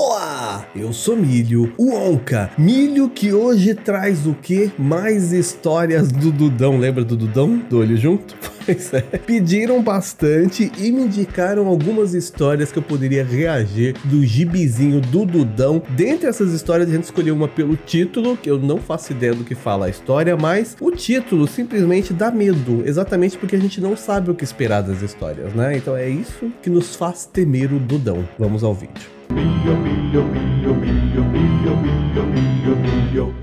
Olá, eu sou Milho, o Onca. Milho que hoje traz o que? Mais histórias do Dudão. Lembra do Dudão? Do olho junto? Pois é. Pediram bastante e me indicaram algumas histórias que eu poderia reagir do gibizinho do Dudão. Dentre essas histórias, a gente escolheu uma pelo título, que eu não faço ideia do que fala a história, mas o título simplesmente dá medo, exatamente porque a gente não sabe o que esperar das histórias, né? Então é isso que nos faz temer o Dudão. Vamos ao vídeo. Milho, milho, milho, milho, milho, milho, milho, milho.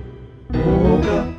Onca.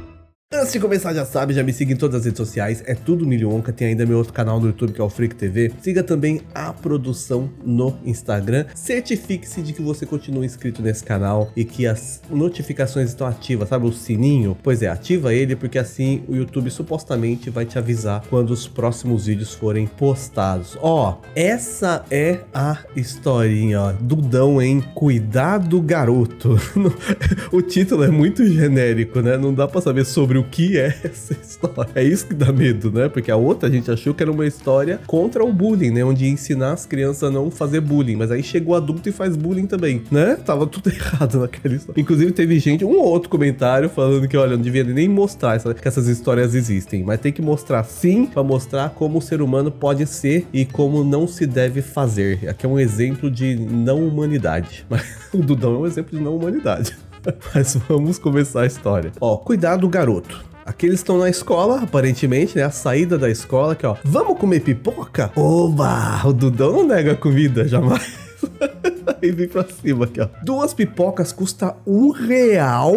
Antes de começar, já sabe, já me siga em todas as redes sociais, é tudo Milhonca, tem ainda meu outro canal no YouTube que é o Freak TV. Siga também a produção no Instagram. Certifique-se de que você continua inscrito nesse canal e que as notificações estão ativas, sabe o sininho? Pois é, ativa ele porque assim o YouTube supostamente vai te avisar quando os próximos vídeos forem postados. Ó, essa é a historinha, ó, Dudão, hein? Cuidado, garoto. o título é muito genérico, né? Não dá pra saber sobre o que é essa história. É isso que dá medo, né? Porque a outra a gente achou que era uma história contra o bullying, né? Onde ia ensinar as crianças a não fazer bullying. Mas aí chegou adulto e faz bullying também, né? Tava tudo errado naquela história. Inclusive teve gente, um ou outro comentário falando que, olha, não devia nem mostrar essa, que essas histórias existem. Mas tem que mostrar sim, pra mostrar como o ser humano pode ser e como não se deve fazer. Aqui é um exemplo de não humanidade. Mas o Dudão é um exemplo de não humanidade. Mas vamos começar a história. Ó, cuidado, garoto. Aqui eles estão na escola, aparentemente, né? A saída da escola, que ó, vamos comer pipoca? Oba! O Dudão não nega comida, jamais. Aí vem pra cima aqui, ó. Duas pipocas custa um real?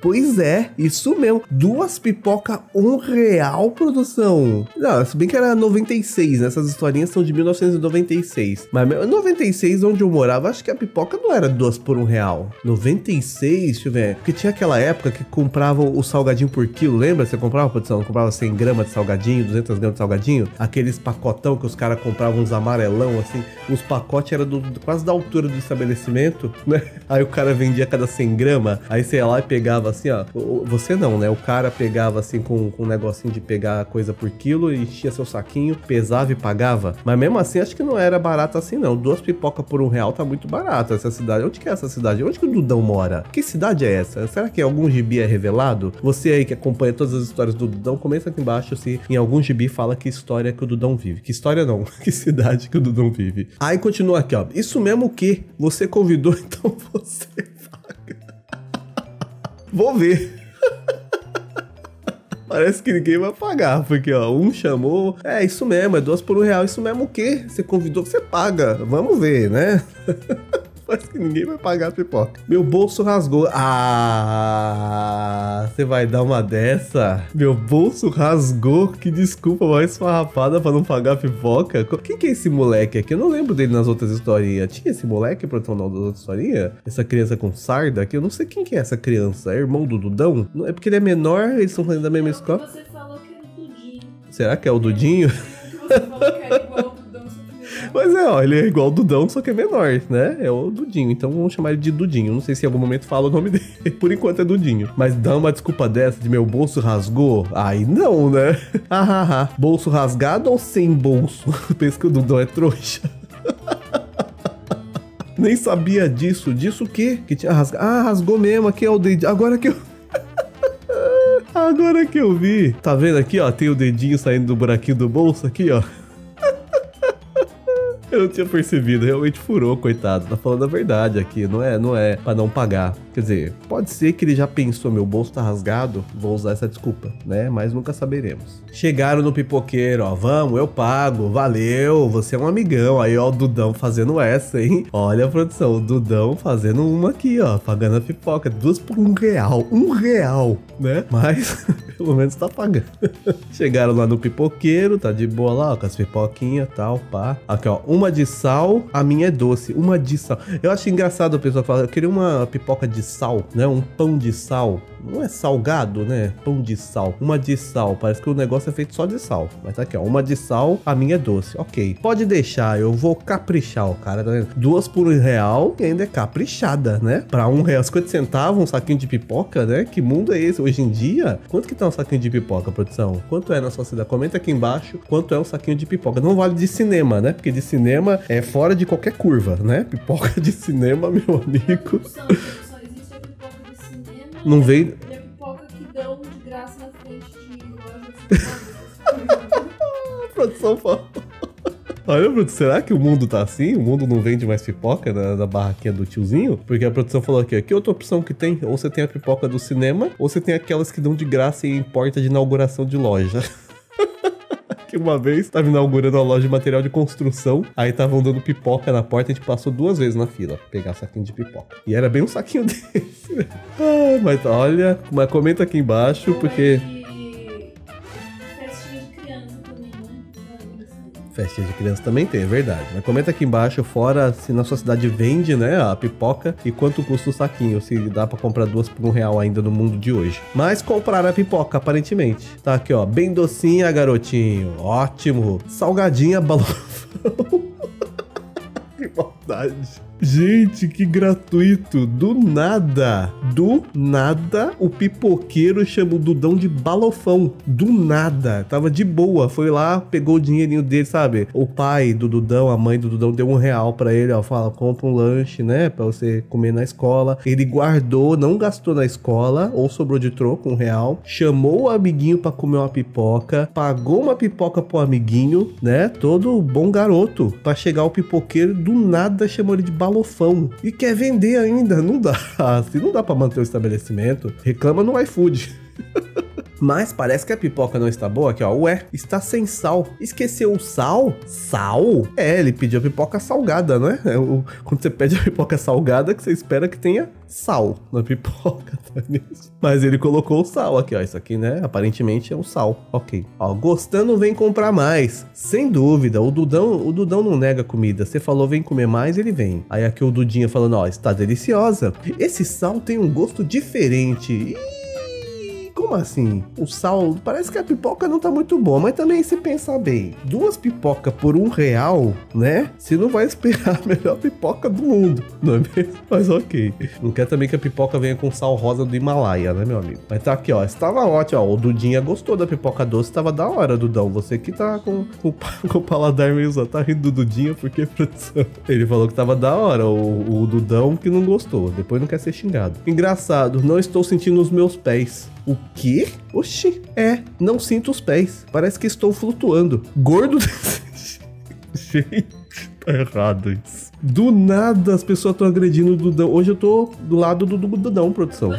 Pois é, isso mesmo. Duas pipocas, um real, produção. Não, se bem que era 96, né? Essas historinhas são de 1996. Mas 96, onde eu morava, acho que a pipoca não era duas por um real. 96, deixa eu ver. Porque tinha aquela época que compravam o salgadinho por quilo, lembra? Você comprava, produção? Comprava 100 gramas de salgadinho, 200 gramas de salgadinho. Aqueles pacotão que os caras compravam uns amarelão, assim. Os pacotes eram do, quase da altura do estabelecimento, né? Aí o cara vendia cada 100 gramas, aí você ia lá e pegava assim, ó. Você não, né? O cara pegava assim com, com um negocinho de pegar coisa por quilo, enchia seu saquinho, pesava e pagava. Mas mesmo assim, acho que não era barato assim, não. Duas pipocas por um real tá muito barato essa cidade. Onde que é essa cidade? Onde que o Dudão mora? Que cidade é essa? Será que algum gibi é revelado? Você aí que acompanha todas as histórias do Dudão, comenta aqui embaixo se em algum gibi fala que história que o Dudão vive. Que história não, que cidade que o Dudão vive. Aí continua aqui, ó. Isso mesmo que você convidou, então você paga. Vou ver. Parece que ninguém vai pagar, porque ó, um chamou, é isso mesmo, é duas por um real, isso mesmo o quê? Você convidou, você paga, vamos ver, né? Parece que ninguém vai pagar a pipoca. Meu bolso rasgou. Ah, você vai dar uma dessa? Meu bolso rasgou. Que desculpa mais farrapada pra não pagar a pipoca. Quem que é esse moleque aqui? Eu não lembro dele nas outras historinhas. Tinha esse moleque pra tornar das outras historinhas? Essa criança com sarda aqui? Eu não sei quem que é essa criança. É irmão do Dudão? É porque ele é menor, eles estão fazendo da mesma escola. Você falou que era o Dudinho. Será que é o Dudinho? Você falou que era Mas é, ó, ele é igual o Dudão, só que é menor, né? É o Dudinho, então vamos chamar ele de Dudinho. Não sei se em algum momento fala o nome dele. Por enquanto é Dudinho. Mas dá uma desculpa dessa de meu bolso rasgou? Aí não, né? Hahaha. bolso rasgado ou sem bolso? Pensa que o Dudão é trouxa. Nem sabia disso. Disso o quê? Que tinha rasgado. Ah, rasgou mesmo. Aqui é o dedinho. Agora que eu. Agora que eu vi. Tá vendo aqui, ó? Tem o dedinho saindo do buraquinho do bolso aqui, ó. Eu não tinha percebido, realmente furou, coitado. Tá falando a verdade aqui, não é, não é para não pagar. Quer dizer, pode ser que ele já pensou, meu bolso tá rasgado, vou usar essa desculpa, né? Mas nunca saberemos. Chegaram no pipoqueiro, ó, vamos, eu pago, valeu, você é um amigão. Aí, ó, o Dudão fazendo essa, hein? Olha a produção, o Dudão fazendo uma aqui, ó, pagando a pipoca, duas por um real, um real, né? Mas pelo menos tá pagando. Chegaram lá no pipoqueiro, tá de boa lá, ó, com as pipoquinhas e tal, pá. Aqui, ó, uma de sal, a minha é doce. Uma de sal. Eu acho engraçado o pessoal falar, eu queria uma pipoca de sal, né? Um pão de sal. Não é salgado, né? Pão de sal. Uma de sal. Parece que o negócio é feito só de sal. Mas tá aqui, ó. Uma de sal, a minha é doce. Ok. Pode deixar, eu vou caprichar, o cara, tá vendo? Duas por um real e ainda é caprichada, né? Pra um real, 50 centavos, um saquinho de pipoca, né? Que mundo é esse? Hoje em dia, quanto que tá um saquinho de pipoca, produção? Quanto é na sua cidade? Comenta aqui embaixo quanto é um saquinho de pipoca. Não vale de cinema, né? Porque de cinema é fora de qualquer curva, né? Pipoca de cinema, meu amigo. Não veio. e a pipoca que dão de graça na frente de lojas. A produção fala. Olha, Bruto, será que o mundo tá assim? O mundo não vende mais pipoca na, na barraquinha do tiozinho? Porque a produção falou aqui, que outra opção que tem? Ou você tem a pipoca do cinema, ou você tem aquelas que dão de graça em porta de inauguração de loja. que uma vez tava inaugurando uma loja de material de construção, aí estavam dando pipoca na porta, a gente passou duas vezes na fila pegar saquinho de pipoca. E era bem um saquinho desse? Ah, mas olha, mas comenta aqui embaixo, porque... Festinha de criança também tem, é verdade. Mas comenta aqui embaixo, fora se na sua cidade vende, né, a pipoca e quanto custa o saquinho, se dá pra comprar duas por um real ainda no mundo de hoje. Mas comprar a pipoca, aparentemente. Tá aqui, ó, bem docinha, garotinho. Ótimo. Salgadinha, balofão. que maldade. Gente, que gratuito. Do nada. Do nada, o pipoqueiro chama o Dudão de balofão. Do nada. Tava de boa. Foi lá, pegou o dinheirinho dele, sabe? O pai do Dudão, a mãe do Dudão deu um real pra ele, ó. Fala, compra um lanche, né? Pra você comer na escola. Ele guardou, não gastou na escola, ou sobrou de troco, um real. Chamou o amiguinho pra comer uma pipoca. Pagou uma pipoca pro amiguinho, né? Todo bom garoto. Pra chegar o pipoqueiro, do nada chamou ele de balofão. E quer vender ainda. Não dá. Se não dá pra manter o estabelecimento, reclama no iFood. Mas parece que a pipoca não está boa aqui, ó. Ué, está sem sal. Esqueceu o sal? Sal? É, ele pediu a pipoca salgada, não é? É o- quando você pede a pipoca salgada, que você espera que tenha sal na pipoca, tá? Mas ele colocou o sal aqui, ó. Isso aqui, né? Aparentemente é um sal. Ok. Ó, gostando, vem comprar mais. Sem dúvida, o Dudão, o Dudão não nega comida. Você falou vem comer mais, ele vem. Aí aqui o Dudinha falando, ó, está deliciosa. Esse sal tem um gosto diferente. Ih, como assim? O sal. Parece que a pipoca não tá muito boa, mas também se pensar bem, duas pipocas por um real, né? Você não vai esperar a melhor pipoca do mundo, não é mesmo? Mas ok. Não quer também que a pipoca venha com sal rosa do Himalaia, né, meu amigo? Mas tá aqui, ó. Estava ótimo, ó. O Dudinha gostou da pipoca doce, tava da hora, Dudão. Você que tá com, com, com o paladar meio só tá rindo do Dudinha porque produção. Ele falou que tava da hora, o, o Dudão que não gostou. Depois não quer ser xingado. Engraçado, não estou sentindo os meus pés. O quê? Oxi, é, não sinto os pés. Parece que estou flutuando. Gordo Gente, tá errado isso. Do nada as pessoas estão agredindo o Dudão. Hoje eu tô do lado do, Dudão, produção.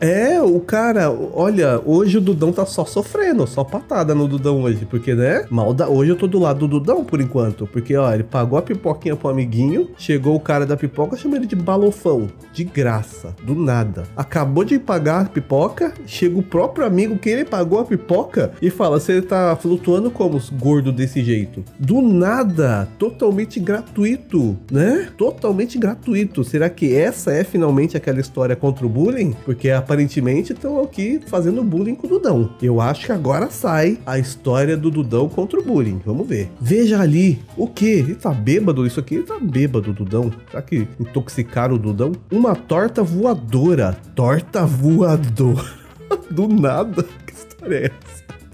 É, o cara, olha, hoje o Dudão tá só sofrendo, só patada no Dudão hoje, porque, né? Malda, hoje eu tô do lado do Dudão por enquanto, porque, ó, ele pagou a pipoquinha pro amiguinho, chegou o cara da pipoca, chamou ele de balofão, de graça, do nada. Acabou de pagar a pipoca, chega o próprio amigo que ele pagou a pipoca e fala: Você tá flutuando como gordo desse jeito? Do nada, totalmente gratuito, né? Totalmente gratuito. Será que essa é finalmente aquela história contra o bullying? Porque aparentemente estão aqui fazendo bullying com o Dudão. Eu acho que agora sai a história do Dudão contra o bullying. Vamos ver. Veja ali. O que? Ele tá bêbado? Isso aqui ele tá bêbado, Dudão. Será que intoxicaram o Dudão? Uma torta voadora. Torta voadora. Do nada. Que história é?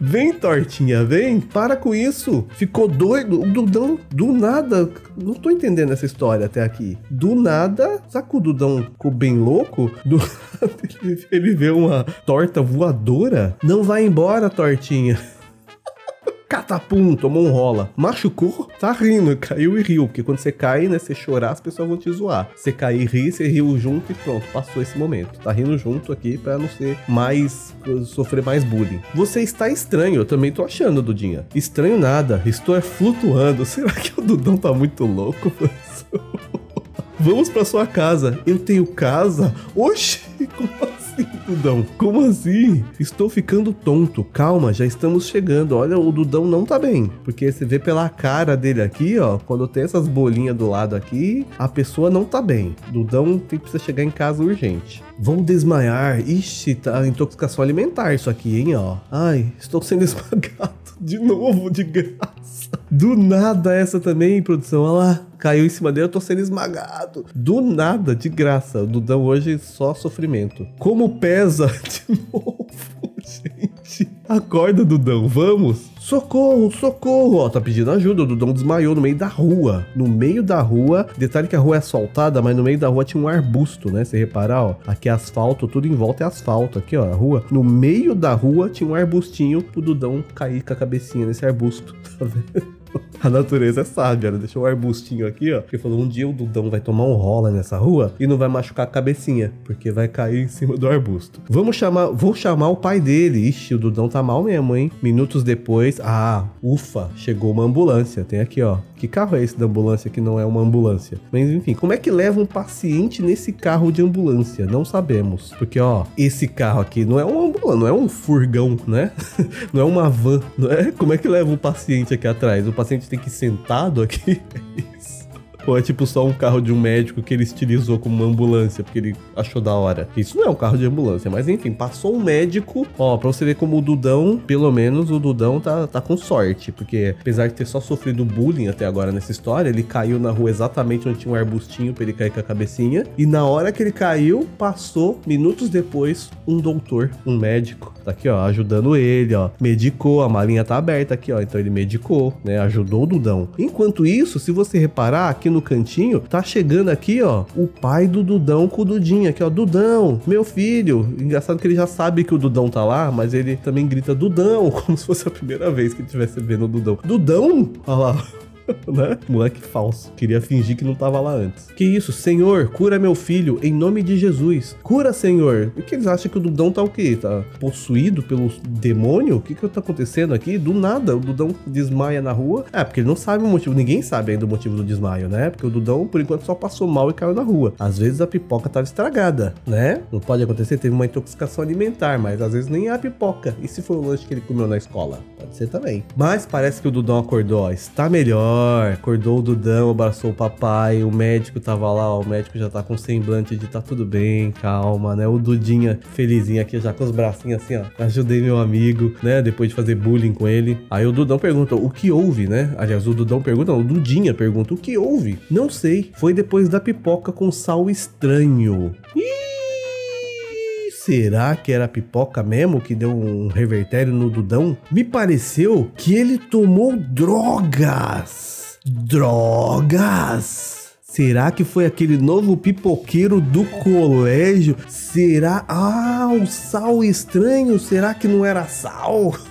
Vem, tortinha, vem. Para com isso. Ficou doido. O Dudão, do nada. Não tô entendendo essa história até aqui. Do nada. Que o Dudão ficou bem louco? Do nada ele vê uma torta voadora. Não vai embora, tortinha. Catapum, tomou um rola. Machucou? Tá rindo, caiu e riu. Porque quando você cai, né, você chorar, as pessoas vão te zoar. Você cair e rir, você riu junto e pronto, passou esse momento. Tá rindo junto aqui pra não ser mais. sofrer mais bullying. Você está estranho, eu também tô achando, Dudinha. Estranho nada, estou é flutuando. Será que o Dudão tá muito louco, professor? Vamos pra sua casa. Eu tenho casa? Oxi, como assim? Dudão, como assim? Estou ficando tonto. Calma, já estamos chegando. Olha, o Dudão não tá bem. Porque você vê pela cara dele aqui, ó. Quando tem essas bolinhas do lado aqui, a pessoa não tá bem. Dudão tem, precisa chegar em casa urgente. Vão desmaiar. Ixi, tá intoxicação alimentar isso aqui, hein, ó. Ai, estou sendo esmagado de novo, de graça. Do nada essa também, produção. Olha lá, caiu em cima dele, eu tô sendo esmagado. Do nada, de graça. O Dudão hoje só sofrimento. Como pesa de novo, gente. Acorda, Dudão, vamos. Socorro, socorro! Ó, tá pedindo ajuda. O Dudão desmaiou no meio da rua. No meio da rua. Detalhe que a rua é asfaltada, mas no meio da rua tinha um arbusto, né? Se reparar, ó. Aqui é asfalto, tudo em volta é asfalto. Aqui, ó, a rua. No meio da rua tinha um arbustinho. O Dudão cair com a cabecinha nesse arbusto. Tá vendo? A natureza é sábia, né? Deixou um arbustinho aqui, ó. Porque falou: um dia o Dudão vai tomar um rola nessa rua e não vai machucar a cabecinha, porque vai cair em cima do arbusto. Vamos chamar, vou chamar o pai dele. Ixi, o Dudão tá mal mesmo, hein? Minutos depois, ah, ufa, chegou uma ambulância. Tem aqui, ó. Que carro é esse da ambulância que não é uma ambulância? Mas enfim, como é que leva um paciente nesse carro de ambulância? Não sabemos. Porque, ó, esse carro aqui não é um ambulância, não é um furgão, né? não é uma van, não é? Como é que leva um paciente aqui atrás? O paciente tem que ir sentado aqui? É isso. Ou é tipo só um carro de um médico que ele estilizou como uma ambulância, porque ele achou da hora. Isso não é um carro de ambulância, mas enfim, passou um médico. Ó, pra você ver como o Dudão, pelo menos o Dudão tá, tá com sorte, porque apesar de ter só sofrido bullying até agora nessa história, ele caiu na rua exatamente onde tinha um arbustinho pra ele cair com a cabecinha. E na hora que ele caiu, passou, minutos depois, um doutor, um médico, tá aqui, ó, ajudando ele, ó. Medicou, a malinha tá aberta aqui, ó. Então ele medicou, né? Ajudou o Dudão. Enquanto isso, se você reparar, aqui no cantinho, tá chegando aqui, ó, o pai do Dudão com o Dudinho aqui, ó. Dudão, meu filho. Engraçado que ele já sabe que o Dudão tá lá, mas ele também grita Dudão, como se fosse a primeira vez que ele estivesse vendo o Dudão. Dudão? Olha lá. né? Moleque falso. Queria fingir que não tava lá antes. Que isso, Senhor, cura meu filho em nome de Jesus. Cura, Senhor. E que eles acham que o Dudão tá o quê? Tá possuído pelo demônio? O que que tá acontecendo aqui? Do nada, o Dudão desmaia na rua. É, porque ele não sabe o motivo. Ninguém sabe ainda o motivo do desmaio, né? Porque o Dudão, por enquanto, só passou mal e caiu na rua. Às vezes a pipoca tava estragada, né? Não pode acontecer, teve uma intoxicação alimentar, mas às vezes nem é a pipoca. E se foi o lanche que ele comeu na escola? Pode ser também. Mas parece que o Dudão acordou, ó. Está melhor. Acordou o Dudão, abraçou o papai. O médico tava lá, ó. O médico já tá com semblante de tá tudo bem, calma, né? O Dudinha felizinho aqui, já com os bracinhos assim, ó. Ajudei meu amigo, né? Depois de fazer bullying com ele. Aí o Dudão pergunta, o que houve, né? Aliás, o Dudão pergunta, não, o Dudinha pergunta, o que houve? Não sei. Foi depois da pipoca com sal estranho. Ih, Será que era pipoca mesmo que deu um revertério no Dudão? Me pareceu que ele tomou drogas. Drogas. Será que foi aquele novo pipoqueiro do colégio? Será? Ah, o sal estranho. Será que não era sal?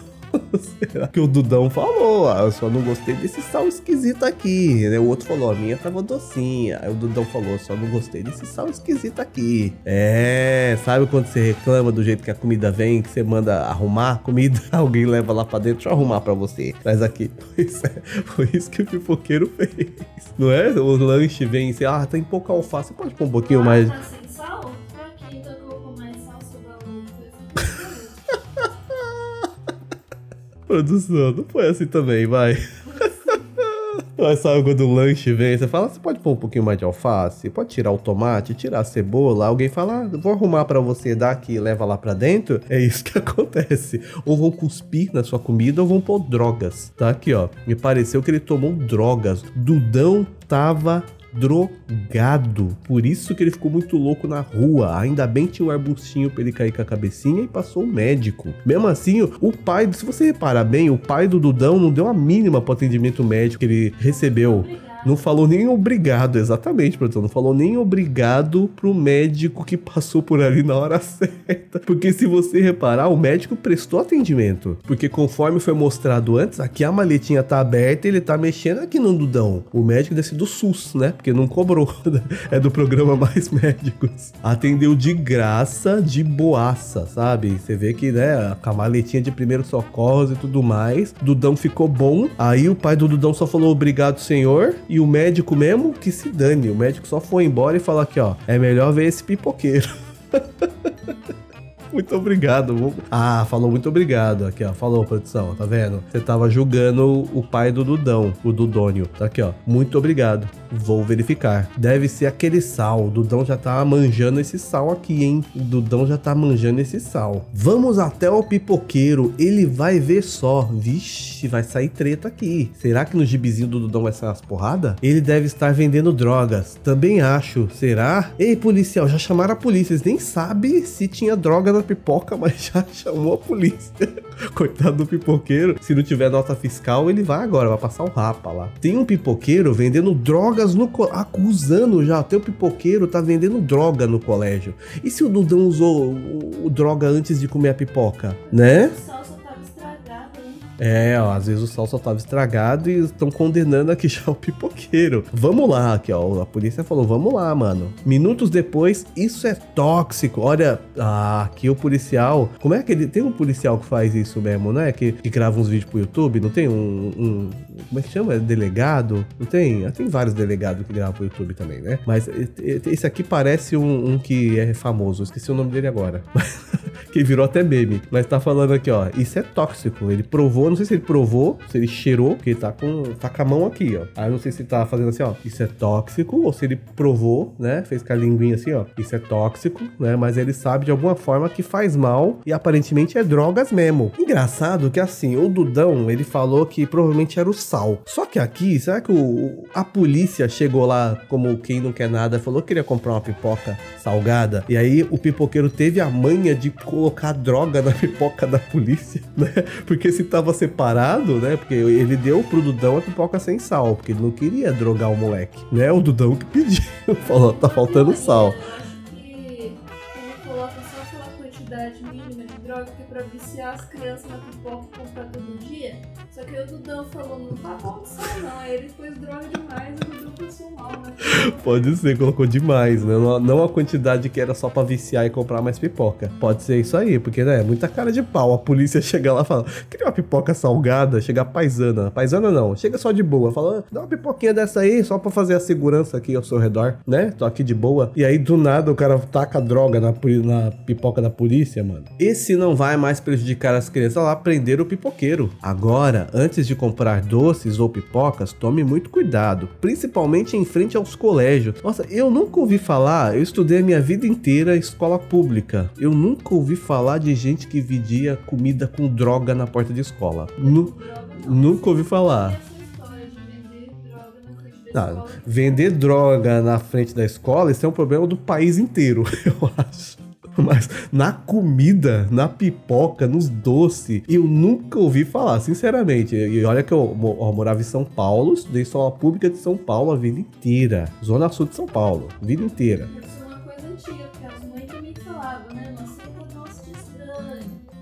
Será que o Dudão falou? Ah, eu só não gostei desse sal esquisito aqui. O outro falou, a minha tava docinha. Aí o Dudão falou, só não gostei desse sal esquisito aqui. É, sabe quando você reclama do jeito que a comida vem, que você manda arrumar a comida, alguém leva lá pra dentro, deixa eu arrumar pra você. Traz aqui. Pois é, foi isso que o pipoqueiro fez. Não é? O lanche vem e você, ah, tem pouca alface, pode pôr um pouquinho mais. Sem sal? Produção, não foi assim também, vai. Mas sabe quando o lanche vem, você fala, você pode pôr um pouquinho mais de alface, pode tirar o tomate, tirar a cebola, alguém fala, ah, vou arrumar pra você, dá aqui e leva lá pra dentro. É isso que acontece. Ou vão cuspir na sua comida ou vão pôr drogas. Tá aqui, ó. Me pareceu que ele tomou drogas. Dudão tava drogado. Por isso que ele ficou muito louco na rua. Ainda bem que tinha um arbustinho pra ele cair com a cabecinha e passou o médico. Mesmo assim, o pai, se você reparar bem, o pai do Dudão não deu a mínima pro atendimento médico que ele recebeu. Não falou nem obrigado, exatamente, produção. Não falou nem obrigado pro médico que passou por ali na hora certa. Porque se você reparar, o médico prestou atendimento. Porque conforme foi mostrado antes, aqui a maletinha tá aberta e ele tá mexendo aqui no Dudão. O médico desse do SUS, né? Porque não cobrou. É do programa Mais Médicos. Atendeu de graça, de boaça, sabe? Você vê que, né, com a maletinha de primeiro socorros e tudo mais. Dudão ficou bom. Aí o pai do Dudão só falou obrigado, senhor. E o médico mesmo que se dane. O médico só foi embora e falou aqui, ó. É melhor ver esse pipoqueiro. Muito obrigado. Ah, falou muito obrigado. Aqui, ó. Falou, produção. Tá vendo? Você tava julgando o pai do Dudão, o Dudônio. Tá aqui, ó. Muito obrigado. Vou verificar. Deve ser aquele sal. Dudão já tá manjando esse sal aqui, hein? Dudão já tá manjando esse sal. Vamos até o pipoqueiro. Ele vai ver só. Vixe, vai sair treta aqui. Será que no gibizinho do Dudão vai sair umas porradas? Ele deve estar vendendo drogas. Também acho. Será? Ei, policial, já chamaram a polícia. Eles nem sabem se tinha droga na pipoca, mas já chamou a polícia. Coitado do pipoqueiro. Se não tiver nota fiscal, ele vai agora, vai passar o rapa lá. Tem um pipoqueiro vendendo drogas no acusando já. Teu pipoqueiro tá vendendo droga no colégio. E se o Dudão usou o, o droga antes de comer a pipoca, né? O só? É, ó, às vezes o sal só tava estragado e estão condenando aqui já o pipoqueiro. Vamos lá, aqui, ó. A polícia falou: vamos lá, mano. Minutos depois, isso é tóxico. Olha, ah, aqui o policial. Como é que ele. Tem um policial que faz isso mesmo, né? Que, que grava uns vídeos pro YouTube, não tem um. um- como é que chama? Delegado? Não tem? Ah, Tem vários delegados que gravam pro YouTube também, né? Mas esse aqui parece um, um que é famoso. Esqueci o nome dele agora. que virou até meme. Mas tá falando aqui, ó. Isso é tóxico. Ele provou, não sei se ele provou, se ele cheirou, porque ele tá com, tá com a mão aqui, ó. Aí eu não sei se ele tá fazendo assim, ó. Isso é tóxico, ou se ele provou, né? Fez com a linguinha assim, ó. Isso é tóxico, né? Mas ele sabe de alguma forma que faz mal e aparentemente é drogas mesmo. Engraçado que assim, o Dudão, ele falou que provavelmente era o sal. Só que aqui, será que o, a polícia chegou lá como quem não quer nada, falou que queria comprar uma pipoca salgada, e aí o pipoqueiro teve a manha de colocar droga na pipoca da polícia, né? Porque se tava separado, né? Porque ele deu pro Dudão a pipoca sem sal, porque ele não queria drogar o moleque, né? O Dudão que pediu, falou, tá faltando sal. Eu acho que ele coloca só aquela quantidade mínima de droga que é pra viciar as crianças na pipoca e comprar todo dia. Só que o Dudão falou, não tá bom não. Aí ele pôs droga demais e o Dudão passou mal pipoca. Pode ser, colocou demais, né? Não, a quantidade que era só pra viciar e comprar mais pipoca. Pode ser isso aí, porque, né, muita cara de pau. A polícia chega lá e fala, queria uma pipoca salgada, chega paisana. Paisana não, chega só de boa. Fala, dá uma pipoquinha dessa aí, só pra fazer a segurança aqui ao seu redor, né? Tô aqui de boa. E aí, do nada, o cara taca droga na, na pipoca da polícia, mano. Esse não vai mais prejudicar as crianças lá, prender o pipoqueiro. Agora, antes de comprar doces ou pipocas, tome muito cuidado, principalmente em frente aos colégios. Nossa, eu nunca ouvi falar, eu estudei a minha vida inteira em escola pública. Eu nunca ouvi falar de gente que vendia comida com droga na porta de escola. Nu- nunca ouvi falar. Ah, vender droga na frente da escola, isso é um problema do país inteiro, eu acho. Mas na comida, na pipoca, nos doces, eu nunca ouvi falar, sinceramente. E olha que eu, ó, morava em São Paulo, estudei escola pública de São Paulo a vida inteira. Zona Sul de São Paulo, vida inteira.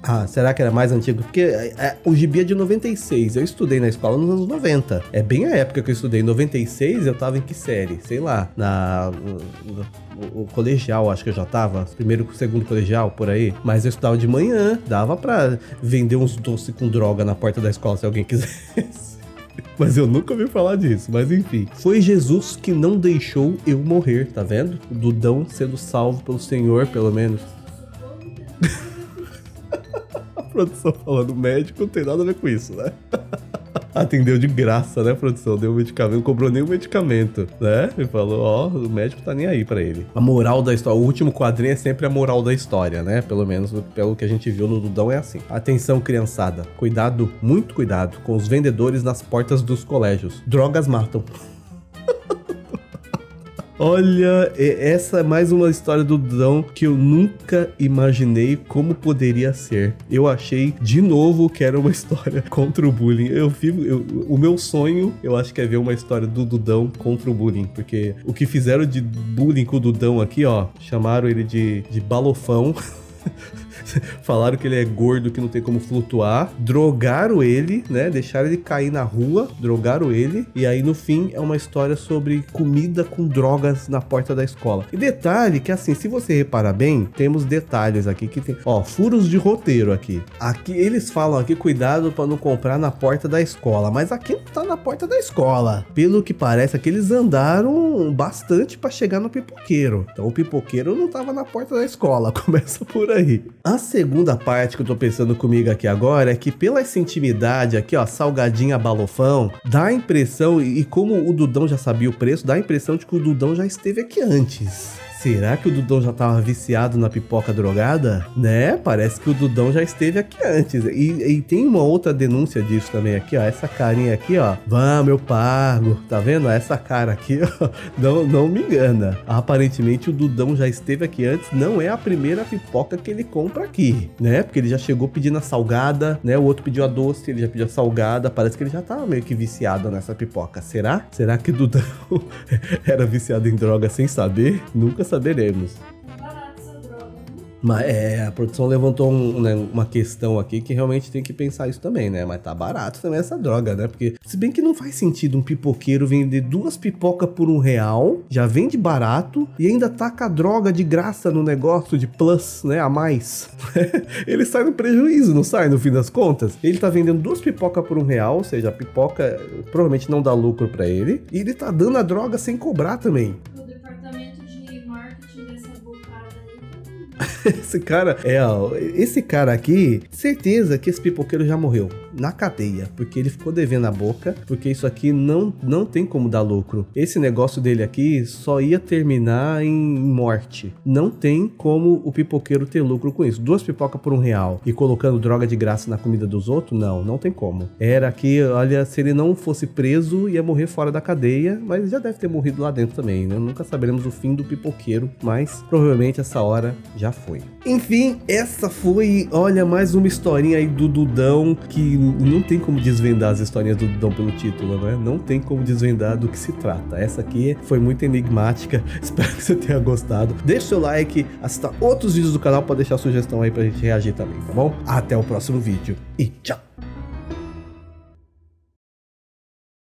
Ah, será que era mais antigo? Porque é, é, o gibi é de 96. Eu estudei na escola nos anos 90. É bem a época que eu estudei. Em 96 eu tava em que série? Sei lá. Na. no- o colegial, acho que eu já tava. Primeiro, segundo colegial, por aí. Mas eu estudava de manhã. Dava pra vender uns doces com droga na porta da escola se alguém quisesse. Mas eu nunca ouvi falar disso, mas enfim. Foi Jesus que não deixou eu morrer, tá vendo? O Dudão sendo salvo pelo Senhor, pelo menos. Produção falando médico não tem nada a ver com isso, né? Atendeu de graça, né, produção? Deu medicamento, não cobrou nenhum medicamento, né? E falou, ó, o médico tá nem aí pra ele. A moral da história, o último quadrinho é sempre a moral da história, né? Pelo menos pelo que a gente viu no Dudão é assim. Atenção, criançada. Cuidado, muito cuidado com os vendedores nas portas dos colégios. Drogas matam. Olha, essa é mais uma história do Dudão que eu nunca imaginei como poderia ser. Eu achei de novo que era uma história contra o bullying. Eu fico, eu- o meu sonho, eu acho que é ver uma história do Dudão contra o bullying, porque o que fizeram de bullying com o Dudão aqui, ó, chamaram ele de, de balofão. Falaram que ele é gordo, que não tem como flutuar. Drogaram ele, né? Deixaram ele cair na rua, drogaram ele. E aí, no fim, é uma história sobre comida com drogas na porta da escola. E detalhe que, assim, se você reparar bem, temos detalhes aqui que tem. Ó, furos de roteiro aqui. Aqui, eles falam aqui, cuidado pra não comprar na porta da escola. Mas aqui não tá na porta da escola. Pelo que parece, aqui eles andaram bastante pra chegar no pipoqueiro. Então, o pipoqueiro não tava na porta da escola. Começa por aí. A A segunda parte que eu tô pensando comigo aqui agora é que pela essa intimidade aqui, ó, salgadinha balofão, dá a impressão, e como o Dudão já sabia o preço, dá a impressão de que o Dudão já esteve aqui antes. Será que o Dudão já tava viciado na pipoca drogada? Né? Parece que o Dudão já esteve aqui antes. E, e tem uma outra denúncia disso também aqui, ó. Essa carinha aqui, ó. Vamos, eu pago. Tá vendo? Essa cara aqui, ó. Não, não me engana. Aparentemente o Dudão já esteve aqui antes. Não é a primeira pipoca que ele compra aqui, né? Porque ele já chegou pedindo a salgada, né? O outro pediu a doce, ele já pediu a salgada. Parece que ele já tava meio que viciado nessa pipoca. Será? Será que o Dudão era viciado em droga sem saber? Nunca saberemos. Mas é, a produção levantou um, né, uma questão aqui que realmente tem que pensar isso também, né? Mas tá barato também essa droga, né? Porque, se bem que não faz sentido um pipoqueiro vender duas pipocas por um real, já vende barato e ainda taca a droga de graça no negócio de plus, né? A mais. Ele sai no prejuízo, não sai no fim das contas? Ele tá vendendo duas pipocas por um real, ou seja, a pipoca provavelmente não dá lucro pra ele, e ele tá dando a droga sem cobrar também. Esse cara, é, ó, esse cara aqui, certeza que esse pipoqueiro já morreu na cadeia, porque ele ficou devendo a boca, porque isso aqui não, não tem como dar lucro. Esse negócio dele aqui só ia terminar em morte. Não tem como o pipoqueiro ter lucro com isso. Duas pipocas por um real e colocando droga de graça na comida dos outros, não, não tem como. Era que, olha, se ele não fosse preso, ia morrer fora da cadeia, mas já deve ter morrido lá dentro também, né? Nunca saberemos o fim do pipoqueiro, mas provavelmente essa hora já foi. Enfim, essa foi, olha, mais uma historinha aí do Dudão que não tem como desvendar as historinhas do Dudão pelo título, né? Não tem como desvendar do que se trata. Essa aqui foi muito enigmática. Espero que você tenha gostado. Deixa seu like, assista outros vídeos do canal para deixar sugestão aí pra gente reagir também, tá bom? Até o próximo vídeo e tchau!